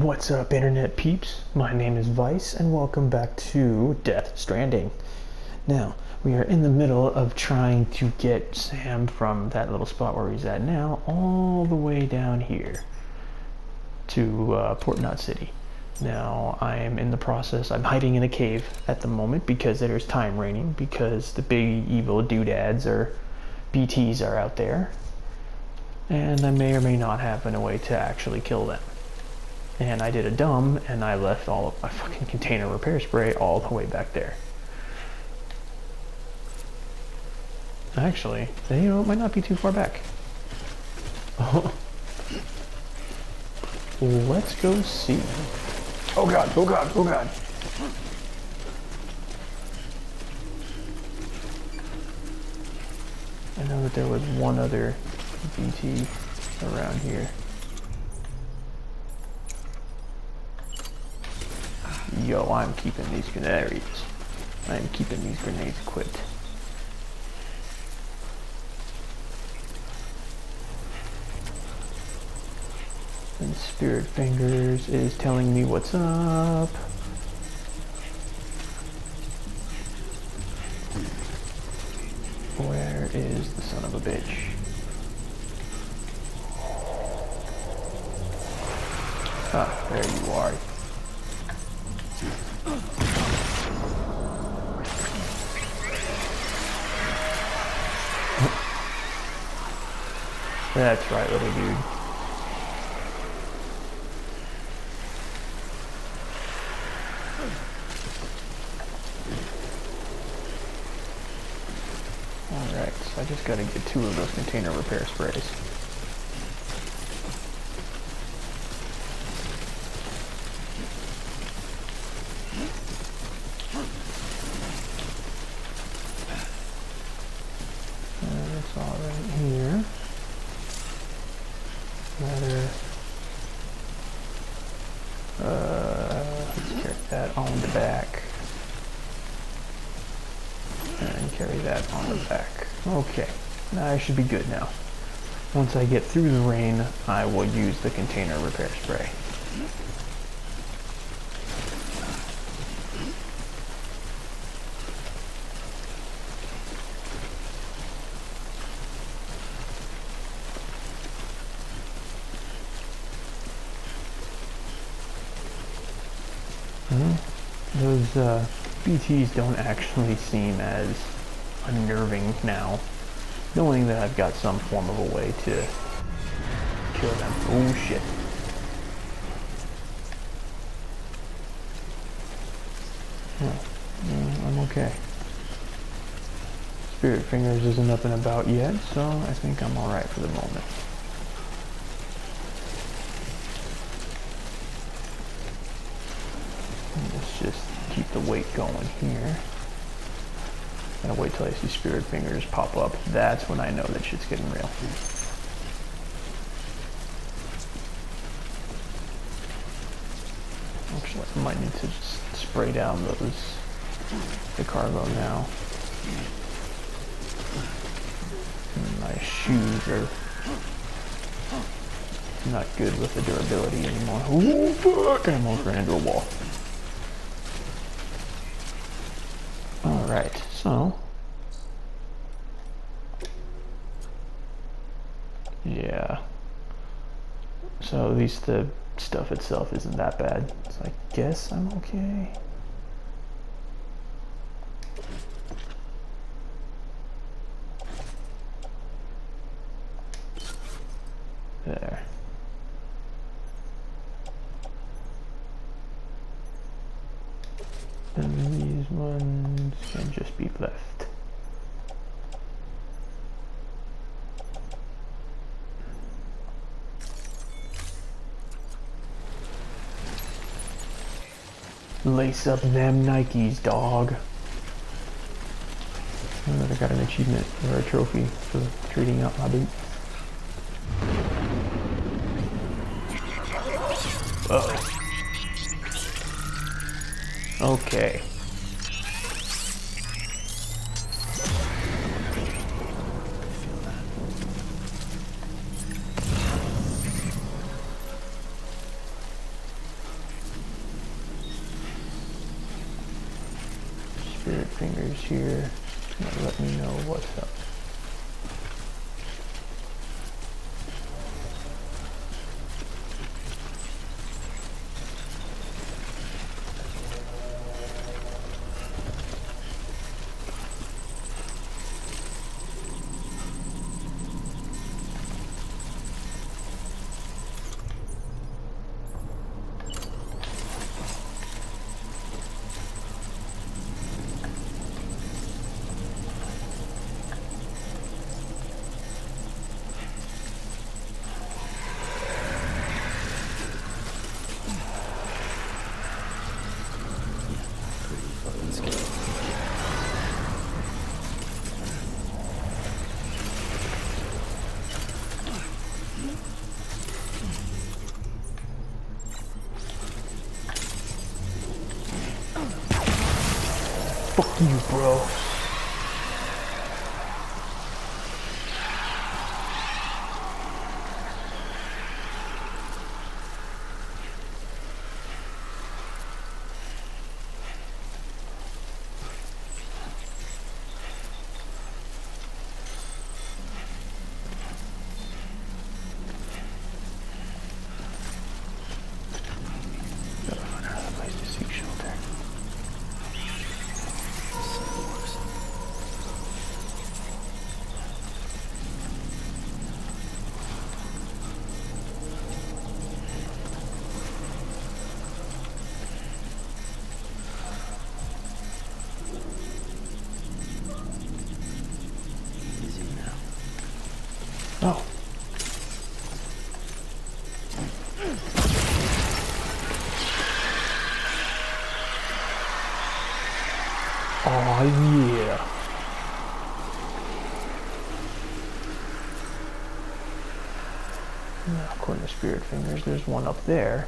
What's up, internet peeps? My name is Vice, and welcome back to Death Stranding. Now, we are in the middle of trying to get Sam from that little spot where he's at now all the way down here to uh, Port Knot City. Now, I am in the process, I'm hiding in a cave at the moment because there's time raining, because the big evil doodads or BTs are out there, and I may or may not have a way to actually kill them and I did a dumb and I left all of my fucking container repair spray all the way back there. Actually, you know, it might not be too far back. Let's go see. Oh god, oh god, oh god. I know that there was one other BT around here. Yo, I'm keeping these grenades. I'm keeping these grenades equipped. And Spirit Fingers is telling me what's up. Where is the son of a bitch? Ah, there you are. That's right, little dude. Alright, gotta get two of those container repair sprays. That's all right here. Uh, let's carry that on the back. And carry that on the back. Okay, I should be good now. Once I get through the rain, I will use the container repair spray. Those uh, BTs don't actually seem as unnerving now, knowing that I've got some form of a way to kill them. Oh shit. Oh, I'm okay. Spirit Fingers isn't up and about yet, so I think I'm alright for the moment. Let's just keep the weight going here. Gotta wait till I see spirit fingers pop up. That's when I know that shit's getting real. Actually, I might need to just spray down those, the cargo now. My shoes are not good with the durability anymore. Ooh, fuck! I almost ran into a wall. Alright, so... Yeah. So at least the stuff itself isn't that bad. So I guess I'm okay. There. And these ones can just be left. Lace up them Nikes, dog. Oh, I got an achievement or a trophy for treating out my boots. Uh oh. Okay. Spirit Fingers, there's one up there.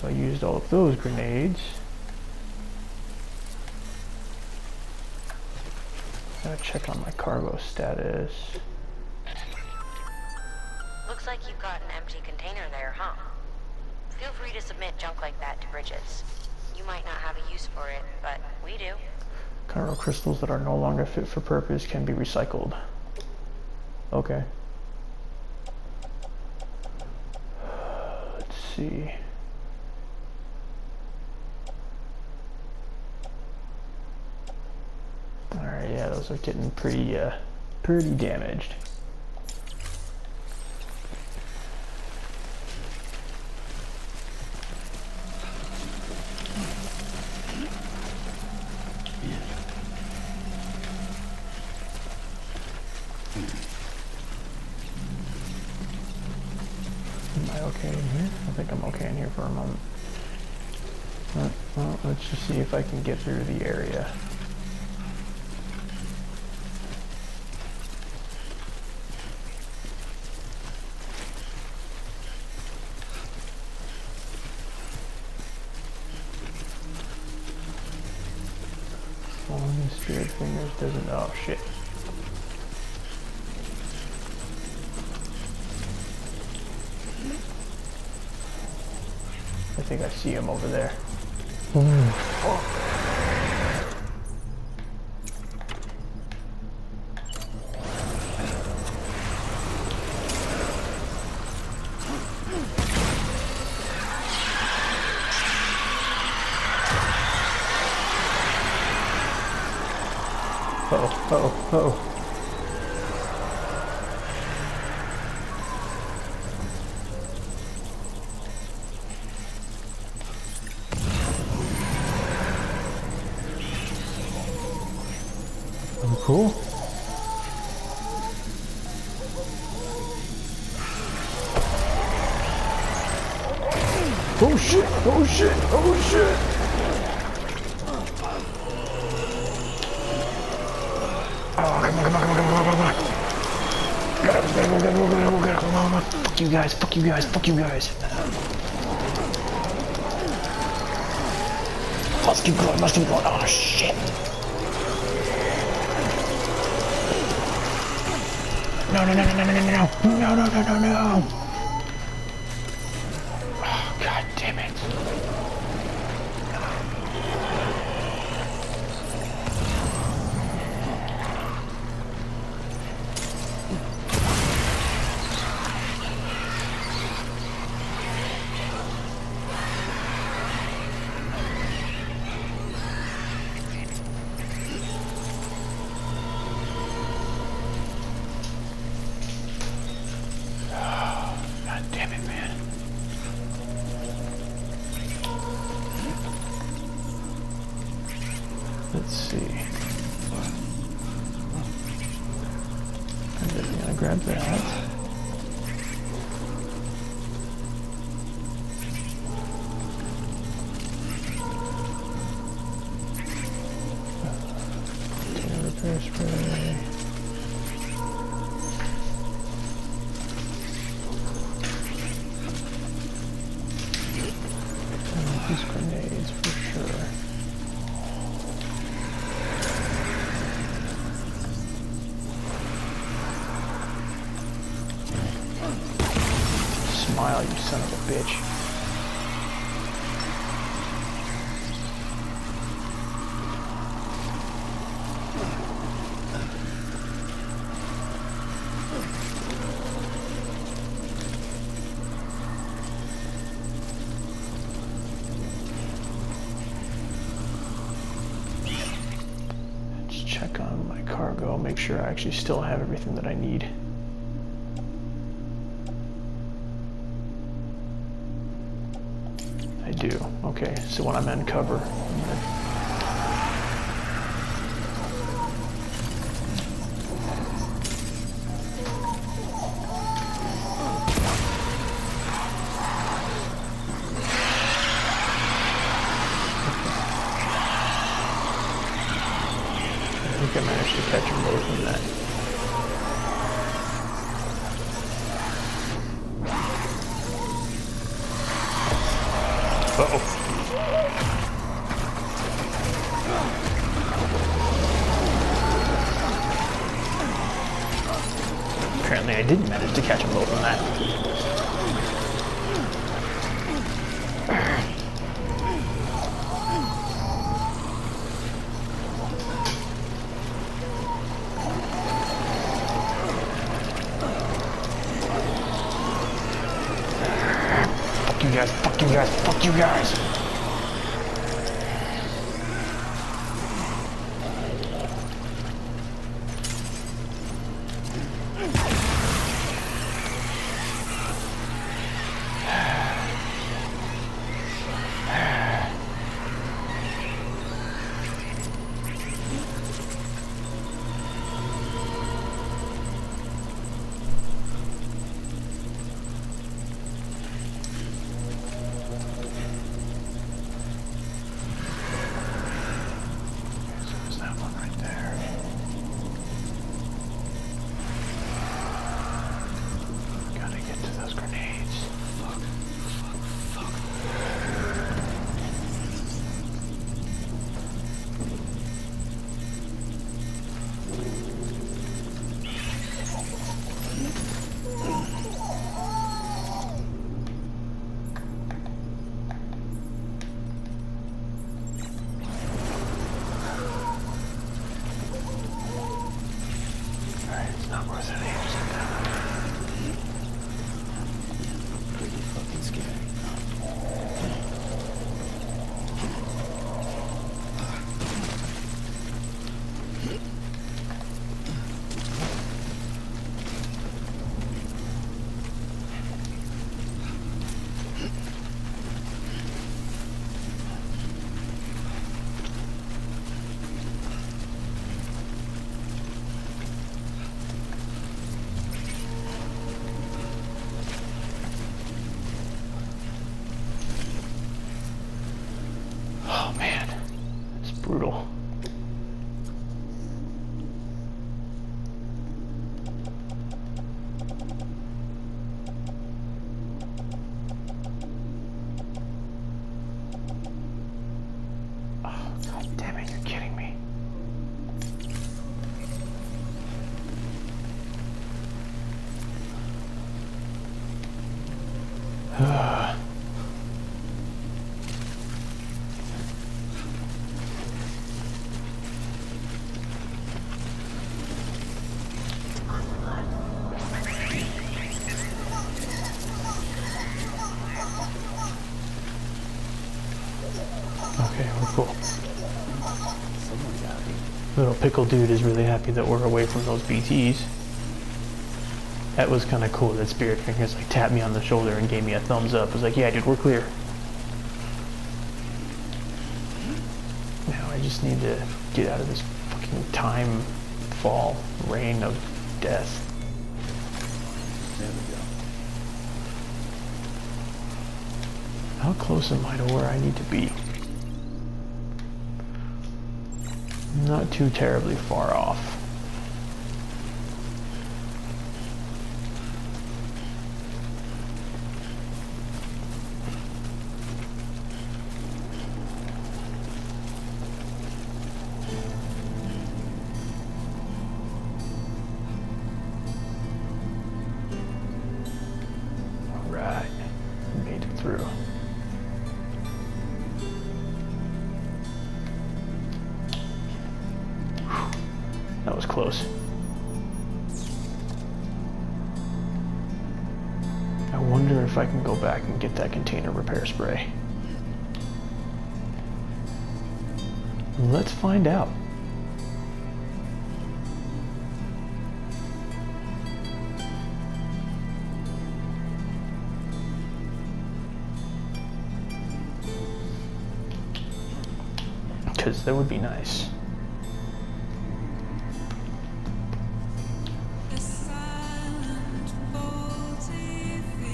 So I used all of those grenades. Gotta check on my cargo status. Looks like you've got an empty container there, huh? Feel free to submit junk like that to Bridges. You might not have a use for it, but we do. Cargo crystals that are no longer fit for purpose can be recycled. Okay. Let's see. Alright, yeah, those are getting pretty, uh, pretty damaged. Am I okay in here? I think I'm okay in here for a moment. Uh, well, let's just see if I can get through the area. Long Spirit Fingers doesn't... Oh, shit. I think I see him over there. Oh, oh, Uh oh you guys, fuck you guys. Must keep going, must keep going. Oh shit. No, no, no, no, no, no, no, no, no, no, no, no, no, Smile, you son of a bitch. Just check on my cargo, make sure I actually still have everything that I need. Okay, so when I'm in cover, Apparently I didn't manage to catch them both in that. Little pickle dude is really happy that we're away from those BTs. That was kind of cool. That spirit fingers like tapped me on the shoulder and gave me a thumbs up. I was like, "Yeah, dude, we're clear." Now I just need to get out of this fucking time fall rain of death. There we go. How close am I to where I need to be? Not too terribly far off. Because that would be nice.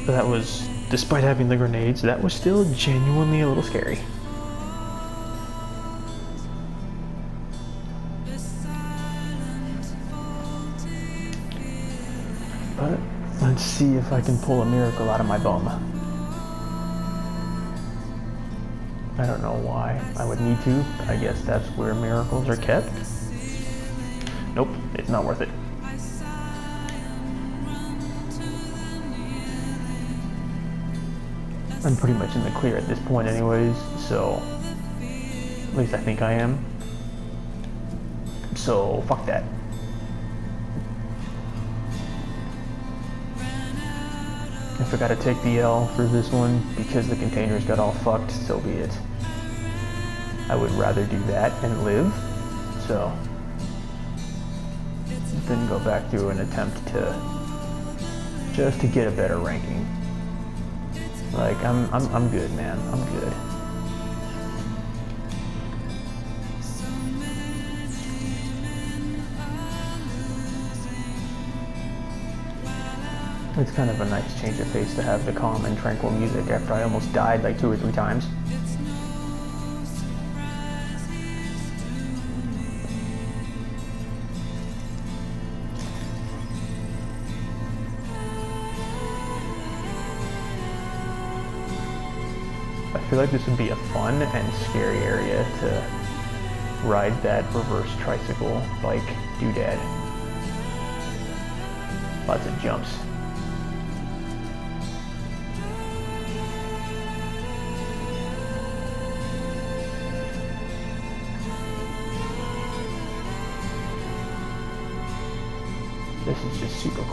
But that was, despite having the grenades, that was still genuinely a little scary. But let's see if I can pull a miracle out of my bum. I don't know why I would need to. I guess that's where miracles are kept. Nope, it's not worth it. I'm pretty much in the clear at this point anyways, so at least I think I am. So fuck that. I gotta take the L for this one because the containers got all fucked, so be it. I would rather do that and live, so then go back through an attempt to just to get a better ranking. Like I'm I'm I'm good, man. I'm good. It's kind of a nice change of pace to have the calm and tranquil music after I almost died like two or three times. I feel like this would be a fun and scary area to ride that reverse tricycle bike doodad. Lots of jumps.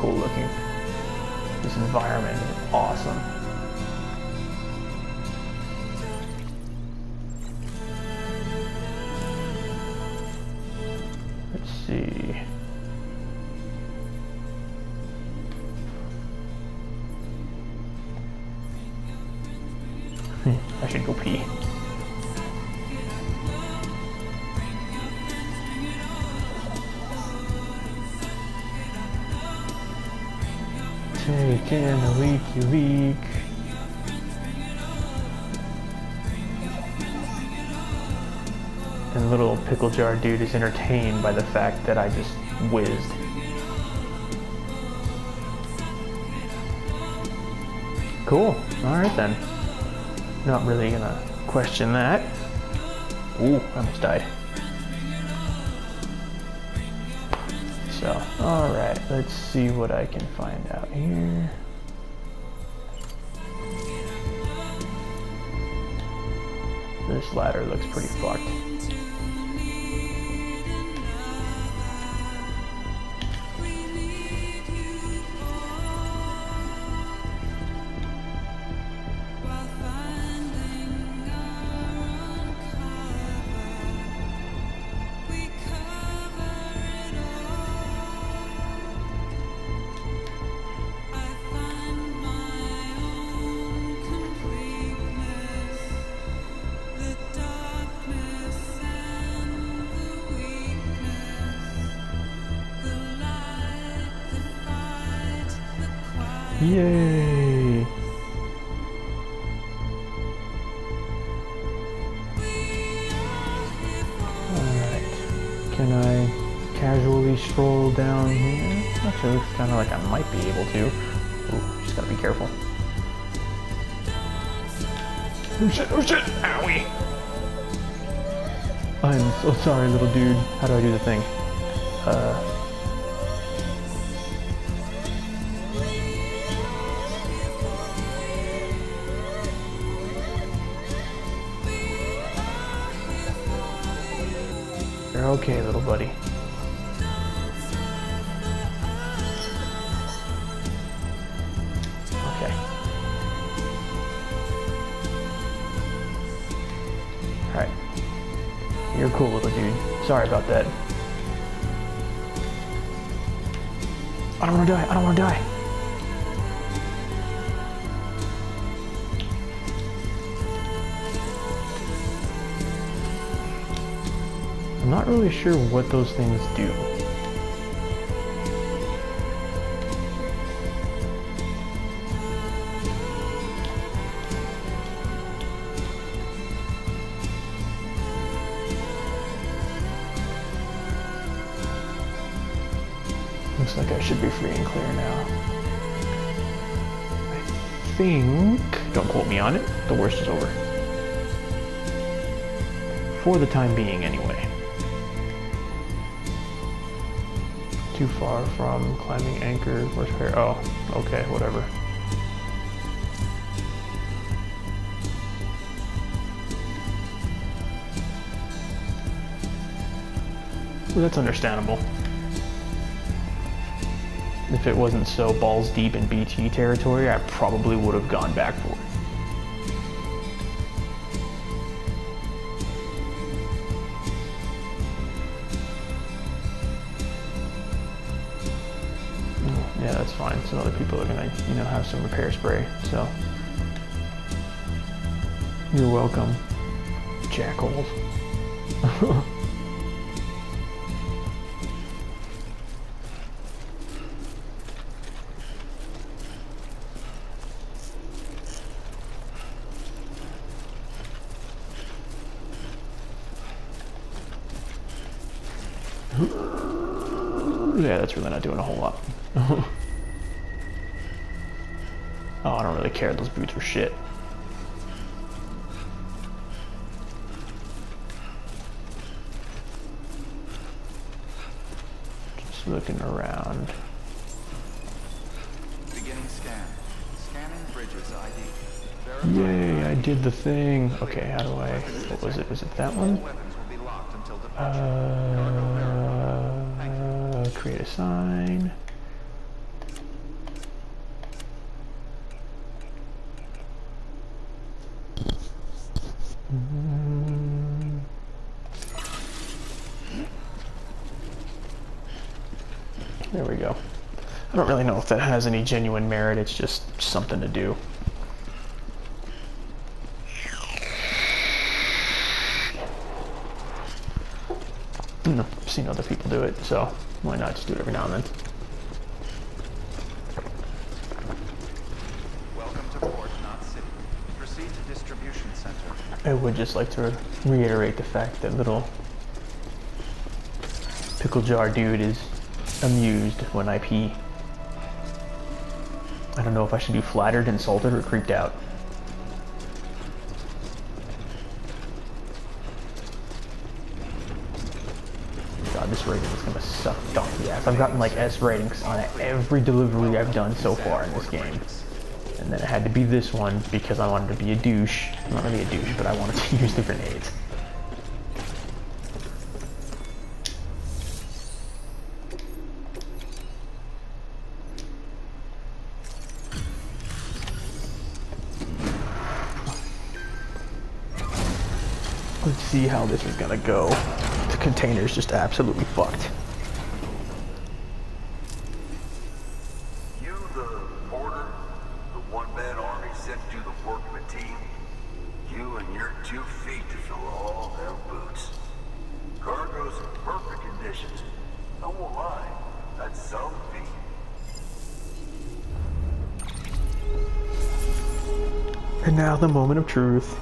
Cool looking. This environment is awesome. Let's see. I should go pee. Taking a leaky leak. And little pickle jar dude is entertained by the fact that I just whizzed. Cool. Alright then. Not really gonna question that. Ooh, I almost died. So, alright, let's see what I can find out here. This ladder looks pretty fucked. Yay! Alright. Can I casually stroll down here? Actually, looks kind of like I might be able to. Ooh, just gotta be careful. Oh shit, oh shit! Owie! I'm so sorry, little dude. How do I do the thing? Uh... You're cool, little dude. Sorry about that. I don't want to die. I don't want to die. I'm not really sure what those things do. The worst is over. For the time being, anyway. Too far from climbing anchor, horsepower. Oh, okay, whatever. Well, that's understandable. If it wasn't so balls deep in BT territory, I probably would have gone back for it. You know, have some repair spray. So you're welcome, jackholes. Yeah, that's really not doing a whole lot. Care. Those boots were shit. Just looking around. Beginning scan. Scanning bridges ID. Yay, I did the thing. Okay, how do I... What was it? Was it that one? Weapons will be locked until departure. Uh, create a sign. Mm. There we go. I don't really know if that has any genuine merit, it's just something to do. No, I've seen other people do it, so why not just do it every now and then? Welcome to Port Knot City. Proceed to distribution center. I would just like to reiterate the fact that little pickle jar dude is amused when I pee. I don't know if I should be flattered, insulted, or creeped out. God, this rating is gonna suck donkey ass. I've gotten like S ratings on every delivery I've done so far in this game. And then it had to be this one because I wanted to be a douche. I'm not really a douche, but I wanted to use the grenades. How this is gonna go. The container's just absolutely fucked. You the porter? The one-man army sent you the workman team? You and your two feet to fill all them boots. Cargo's in perfect conditions. No won't lie. That's some feat. And now the moment of truth.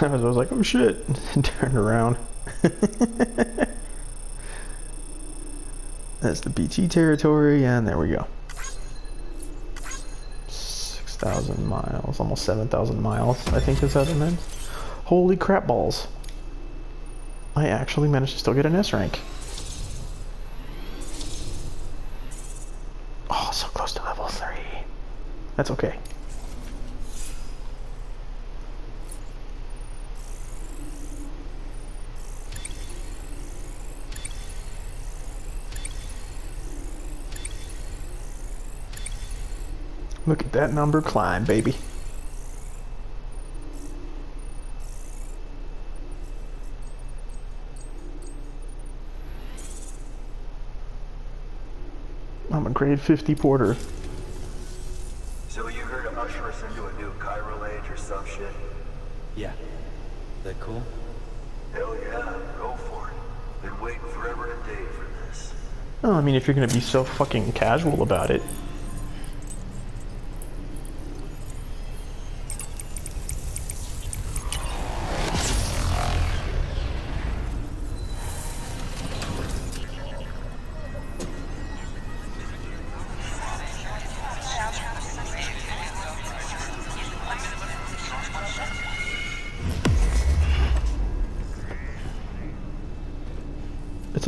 I was, I was like, oh shit, and turned around. That's the BT territory, and there we go. 6,000 miles, almost 7,000 miles, I think is how it meant. Holy crap balls. I actually managed to still get an S rank. Oh, so close to level 3. That's okay. Look at that number climb, baby. I'm a grade 50 porter. So you heard to usher us into a new chiral age or some shit? Yeah. That cool? Hell yeah, go for it. Been waiting forever today for this. Oh, I mean, if you're gonna be so fucking casual about it.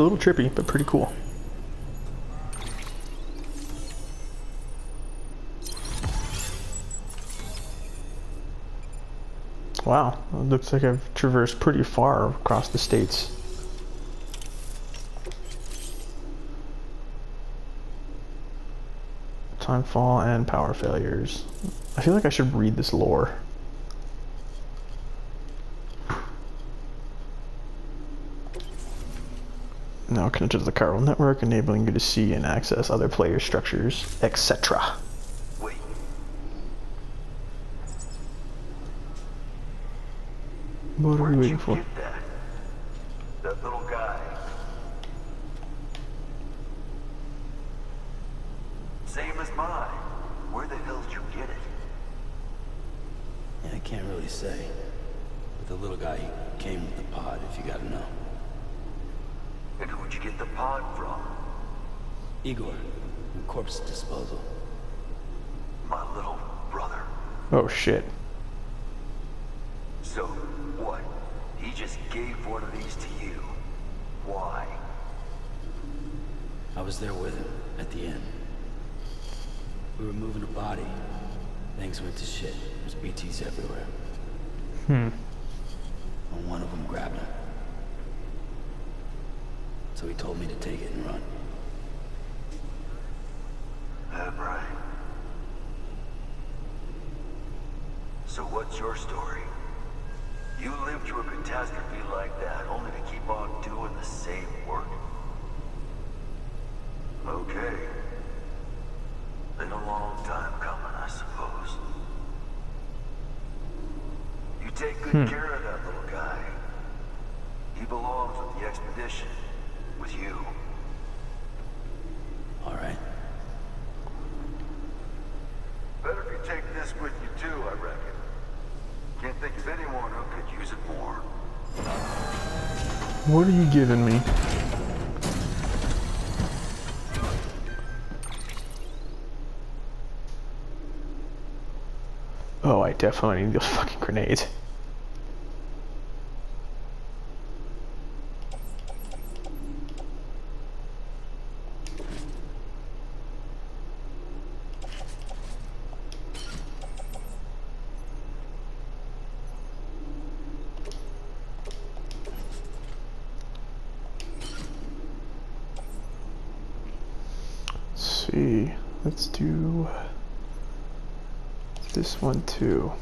A little trippy, but pretty cool. Wow, it looks like I've traversed pretty far across the states. Timefall and power failures. I feel like I should read this lore. Connected to the chiral network, enabling you to see and access other player structures, etc. What are we waiting for? get that? That little guy. Same as mine. Where the hell did you get it? Yeah, I can't really say. But the little guy he came with the pod, if you gotta know. And who'd you get the pod from? Igor, from corpse disposal. My little brother. Oh shit. So, what? He just gave one of these to you. Why? I was there with him, at the end. We were moving a body. Things went to shit. There's BTs everywhere. Hmm. And one of them grabbed him. So he told me to take it and run. That right. So what's your story? You lived through a catastrophe like that, only to keep on doing the same work. Okay. Been a long time coming, I suppose. You Hmm. take good care of that little guy. He belongs with the expedition. With you. All right. Better if you take this with you too, I reckon. Can't think of anyone who could use it more. What are you giving me? Oh, I definitely need those fucking grenades. Let's see. Let's do this one too.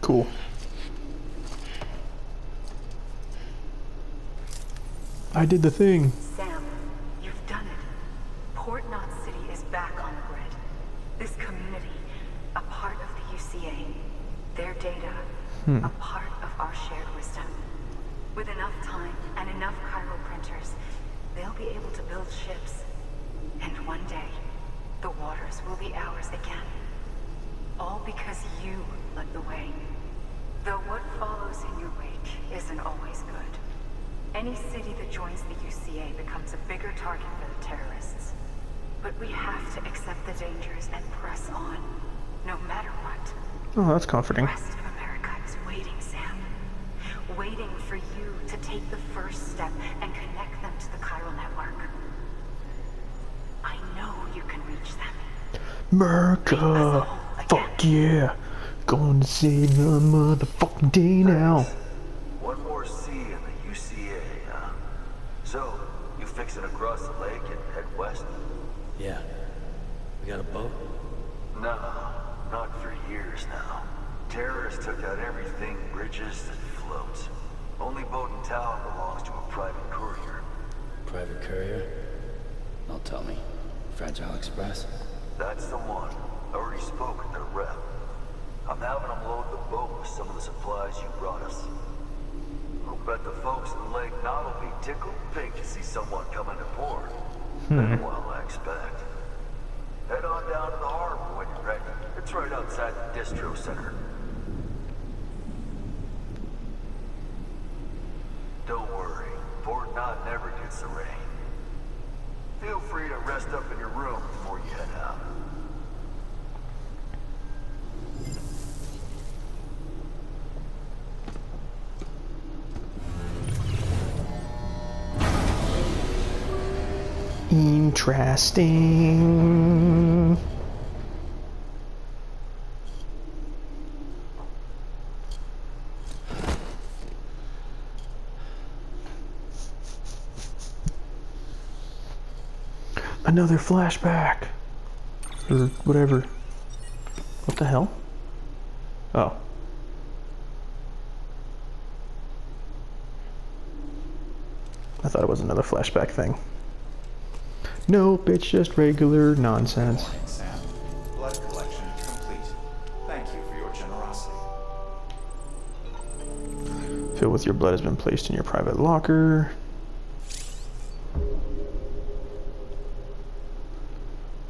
Cool. I did the thing. Sam, you've done it. Port Knot City is back on the grid. This community, a part of the UCA. Their data, a part of our shared wisdom. With enough time and enough chiral printers, they'll be able to build ships. And one day, the waters will be ours again. All because you led the way. Though what follows in your wake isn't always good. Any city that joins the UCA becomes a bigger target for the terrorists. But we have to accept the dangers and press on, no matter what. Oh, that's comforting. The rest of America is waiting, Sam. Waiting for you to take the first step and connect them to the chiral network. I know you can reach them. America! Fuck yeah! Going to save the motherfucking day now. One more C in the UCA, huh? So, you fixing to cross the lake and head west? Yeah. We got a boat? No, not for years now. Terrorists took out everything bridges that floats. Only boat in town belongs to a private courier. Private courier? Don't tell me. Fragile Express? That's the one. I already spoke with their rep. I'm having them load the boat with some of the supplies you brought us. I'll bet the folks in Lake Knot will be tickled pink to see someone coming to port. Been a while, I expect. Head on down to the harbor when you're ready. It's right outside the distro center. Don't worry, Port Knot never gets the rain. Feel free to rest up in your room before you head out. Interesting. Another flashback. Or whatever. What the hell? Oh. I thought it was another flashback thing. Nope, it's just regular nonsense. Morning, Sam. Blood collection complete. Thank you for your generosity. Filled with your blood has been placed in your private locker.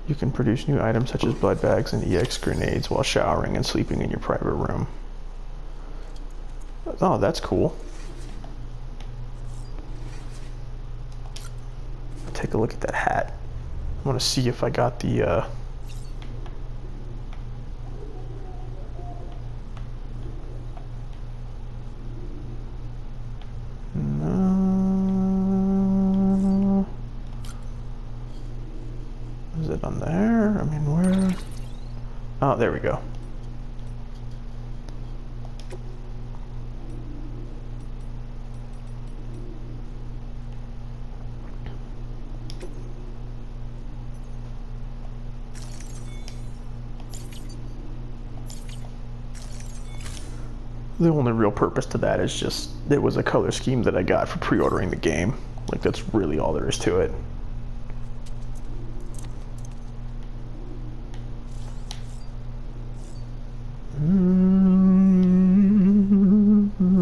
You can produce new items such as blood bags and EX grenades while showering and sleeping in your private room. Oh, that's cool. Take a look at that hat. I want to see if I got the, uh... No. Is it on there? I mean, where? Oh, there we go. The only real purpose to that is just it was a color scheme that I got for pre-ordering the game. Like that's really all there is to it. Mm,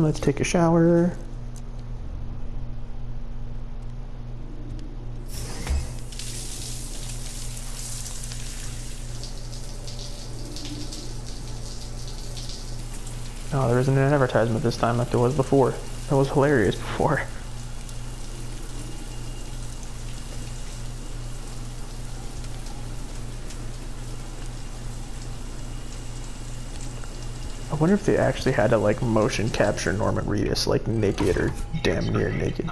Let's take a shower. No, there isn't an advertisement this time like there was before. That was hilarious before. I wonder if they actually had to like motion capture Norman Reedus like naked or damn near naked.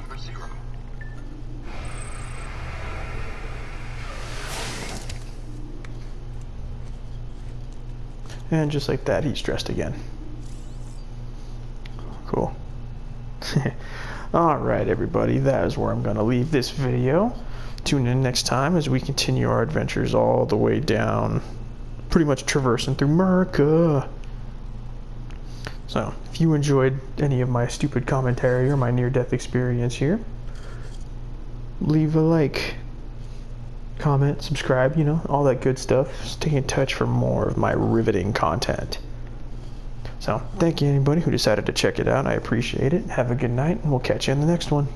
And just like that, he's dressed again. Cool. Alright, everybody, that is where I'm going to leave this video. Tune in next time as we continue our adventures all the way down, pretty much traversing through America. So, if you enjoyed any of my stupid commentary or my near death experience here, leave a like, comment, subscribe, you know, all that good stuff. Stay in touch for more of my riveting content. So, thank you, anybody who decided to check it out. I appreciate it. Have a good night, and we'll catch you in the next one.